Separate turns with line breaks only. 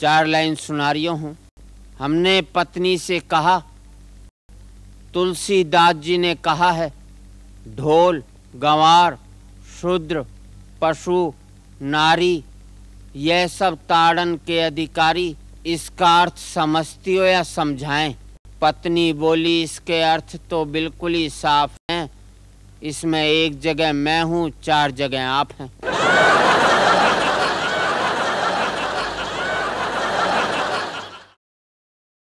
चार लाइन सुना रही हूँ। हमने पत्नी से कहा, तुलसीदास जी ने कहा है, ढोल, गंवार, शूद्र, पशु, नारी, यह सब ताड़न के अधिकारी इसका अर्थ समझती हो या समझाएँ? पत्नी बोली, इसके अर्थ तो बिल्कुल ही साफ़ हैं। इसमें एक जगह मैं हूँ, चार जगह आप हैं।